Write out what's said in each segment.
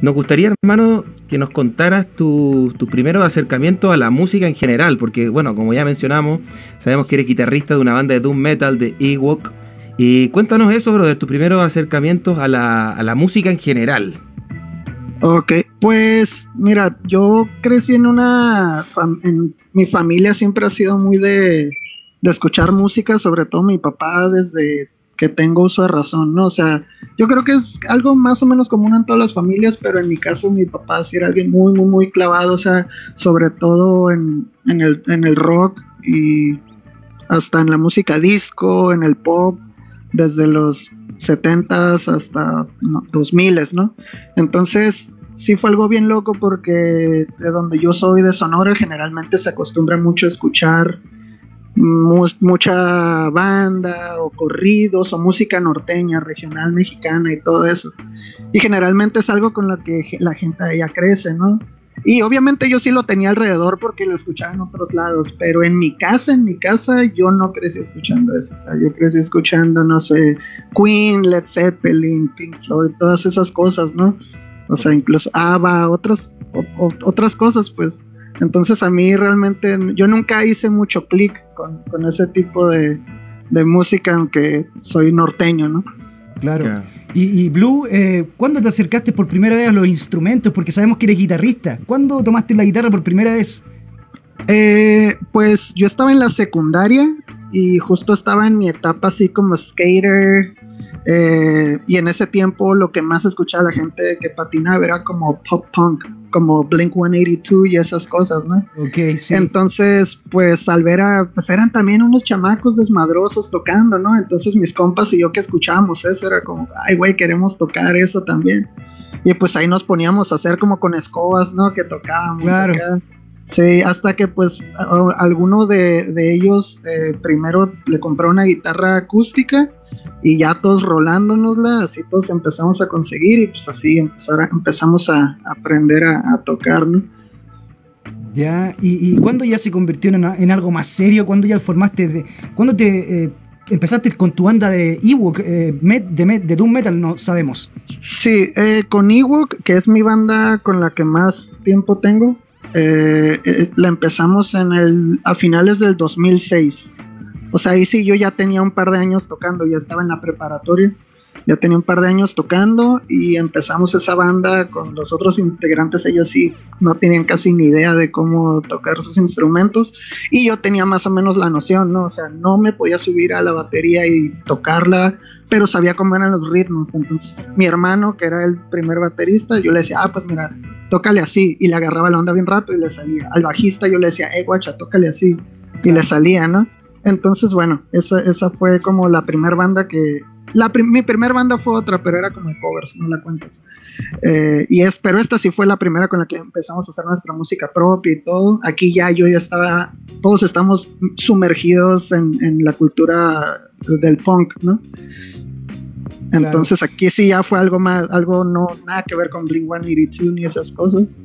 nos gustaría, hermano, que nos contaras tus tu primeros acercamientos a la música en general, porque, bueno, como ya mencionamos, sabemos que eres guitarrista de una banda de doom metal de Ewok. Y cuéntanos eso, bro, de tus primeros acercamientos a la, a la música en general. Ok, pues mira, yo crecí en una... en, mi familia siempre ha sido muy de, de escuchar música, sobre todo mi papá desde que tengo uso de razón, ¿no? O sea, yo creo que es algo más o menos común en todas las familias, pero en mi caso mi papá sí era alguien muy, muy, muy clavado, o sea, sobre todo en, el, en el rock y hasta en la música disco, en el pop, desde los 70s hasta 2000s, ¿no? Entonces, sí fue algo bien loco porque de donde yo soy de Sonora generalmente se acostumbra mucho a escuchar mucha banda o corridos o música norteña, regional mexicana y todo eso. Y generalmente es algo con lo que la gente allá crece, ¿no? Y obviamente yo sí lo tenía alrededor porque lo escuchaba en otros lados, pero en mi casa, en mi casa, yo no crecí escuchando eso. O sea, yo crecí escuchando, no sé, Queen, Led Zeppelin, Pink Floyd, todas esas cosas, ¿no? O sea, incluso ABBA, otras, otras cosas, pues. Entonces a mí realmente, yo nunca hice mucho clic con, ese tipo de, música, aunque soy norteño, ¿no? Claro. Y, Blue, eh, ¿cuándo te acercaste por primera vez a los instrumentos? Porque sabemos que eres guitarrista. ¿Cuándo tomaste la guitarra por primera vez? Eh, pues yo estaba en la secundaria y justo estaba en mi etapa así como skater, eh, y en ese tiempo lo que más escuchaba la gente que patinaba era como pop punk, como Blink 182 y esas cosas, ¿no? Ok, sí. Entonces, pues al ver a, pues eran también unos chamacos desmadrosos tocando, ¿no? Entonces mis compas y yo que escuchábamos eso era como, ay, güey, queremos tocar eso también. Y pues ahí nos poníamos a hacer como con escobas, ¿no? Que tocábamos claro. Sí, hasta que pues alguno de, ellos eh, primero le compró una guitarra acústica y ya todos rolándonosla, así todos empezamos a conseguir y pues así empezamos a, aprender a, tocar, ¿no? Ya, ¿y, y cuándo ya se convirtió en, algo más serio? ¿Cuándo ya formaste de... ¿Cuándo te eh, empezaste con tu banda de Ewok, eh, de, de, Doom Metal? No sabemos. Sí, eh, con Ewok, que es mi banda con la que más tiempo tengo, la empezamos en el, a finales del 2006. O sea, ahí sí yo ya tenía un par de años tocando, ya estaba en la preparatoria, ya tenía un par de años tocando y empezamos esa banda con los otros integrantes, ellos sí no tenían casi ni idea de cómo tocar sus instrumentos y yo tenía más o menos la noción, ¿no? O sea, no me podía subir a la batería y tocarla, pero sabía cómo eran los ritmos, entonces mi hermano, que era el primer baterista, yo le decía, ah, pues mira, tócale así, y le agarraba la onda bien rápido y le salía. Al bajista yo le decía, eh, guacha, tócale así, y le salía, ¿no? Entonces, bueno, esa, esa fue como la primera banda que... La mi primera banda fue otra, pero era como de covers, no la cuento. Eh, y es, pero esta sí fue la primera con la que empezamos a hacer nuestra música propia y todo. Aquí ya yo ya estaba, todos estamos sumergidos en, en la cultura del funk, ¿no? Entonces aquí sí ya fue algo más, algo no, nada que ver con Blink 182 ni esas cosas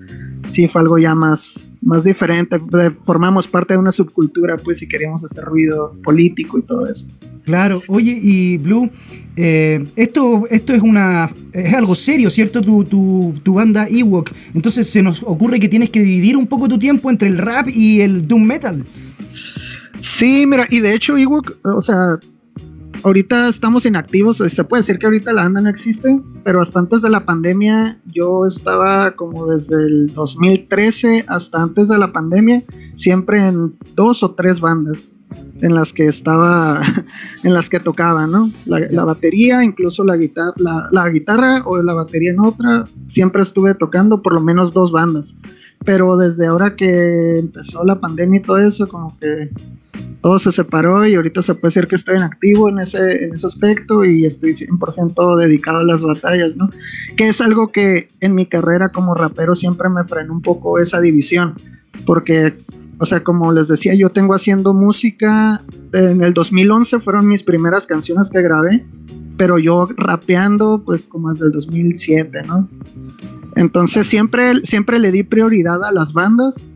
sí fue algo ya más, más diferente. Formamos parte de una subcultura, pues, y queríamos hacer ruido político y todo eso. Claro, oye, y Blue, eh, esto, esto es una es algo serio, ¿cierto? Tu, tu, tu, banda Ewok. Entonces se nos ocurre que tienes que dividir un poco tu tiempo entre el rap y el doom metal. Sí, mira, y de hecho Ewok, o sea, ahorita estamos inactivos, se puede decir que ahorita la banda no existe, pero hasta antes de la pandemia yo estaba como desde el 2013 hasta antes de la pandemia, siempre en dos o tres bandas en las que estaba, en las que tocaba, ¿no? La, batería, incluso la guitarra, la, guitarra o la batería en otra, siempre estuve tocando por lo menos dos bandas. Pero desde ahora que empezó la pandemia y todo eso, como que todo se separó y ahorita se puede decir que estoy en activo en ese, en ese aspecto y estoy 100% dedicado a las batallas, ¿no? Que es algo que en mi carrera como rapero siempre me frenó un poco esa división, porque, o sea, como les decía, yo tengo haciendo música, en el 2011 fueron mis primeras canciones que grabé, pero yo rapeando pues como desde el 2007, ¿no? Entonces siempre, siempre le di prioridad a las bandas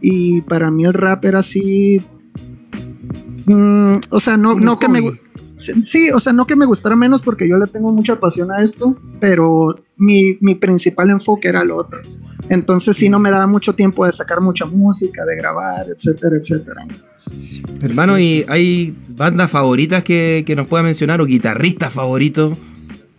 y para mí el rap era así Mm, o sea, no, no que me Sí, o sea, no que me gustara menos porque yo le tengo mucha pasión a esto, pero mi, mi principal enfoque era lo otro. Entonces sí no me daba mucho tiempo de sacar mucha música, de grabar, etcétera, etcétera. Hermano, ¿y hay bandas favoritas que, que nos pueda mencionar o guitarristas favoritos?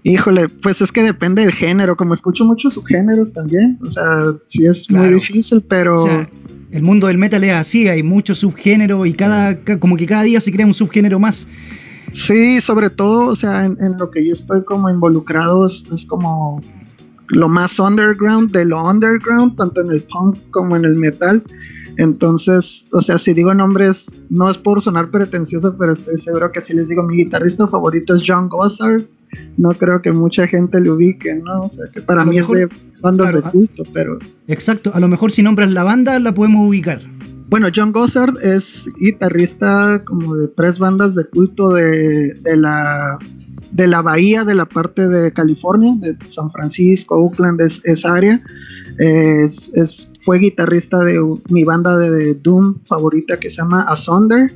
Híjole, pues es que depende del género, como escucho muchos subgéneros también, o sea, sí es muy difícil, pero... O sea, el mundo del metal es así, hay muchos subgéneros y cada, como que cada día se crea un subgénero más. Sí, sobre todo, o sea, en, lo que yo estoy como involucrado es, como lo más underground de lo underground, tanto en el punk como en el metal. Entonces, o sea, si digo nombres, no es por sonar pretencioso, pero estoy seguro que si les digo mi guitarrista favorito es John Gossard, no creo que mucha gente le ubique, ¿no? O sea, que para mí es de bandas de culto, pero... Exacto, a lo mejor si nombras la banda la podemos ubicar. Bueno, John Gossard es guitarrista como de tres bandas de culto de, la, de la bahía, de la parte de California, de San Francisco, Oakland, es, esa área. Es, fue guitarrista de mi banda de, Doom favorita que se llama Asunder.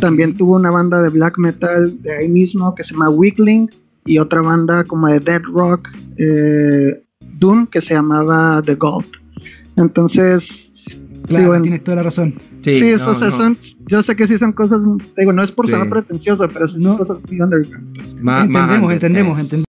También tuvo una banda de black metal de ahí mismo que se llama Weakling y otra banda como de dead rock eh, Doom que se llamaba The Gold. Entonces, Claro, tienes toda la razón. Sí, eso, son, yo sé que sí son cosas, digo, no es por ser pretencioso, pero sí son cosas muy underground. Pues. entendemos, entendemos, entendemos.